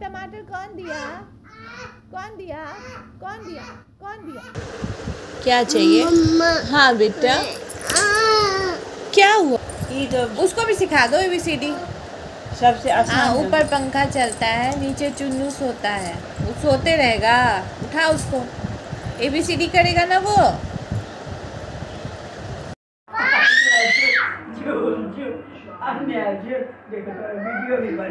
टमाटर कौन दिया? कौन दिया? कौन दिया? कौन दिया? क्या चाहिए? हाँ बेटा। क्या हुआ? उसको भी सिखा दो एबीसीडी सबसे हाँ आसान ऊपर पंखा चलता है नीचे चुन्नू सोता है। वो सोते रहेगा। उठा उसको। एबीसीडी करेगा ना वो? वीडियो भी बन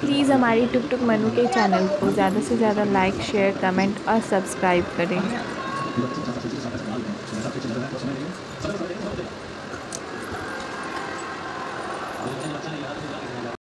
प्लीज़ हमारी टुक टुक मनु के चैनल को ज़्यादा से ज़्यादा लाइक, शेयर, कमेंट और सब्सक्राइब करें।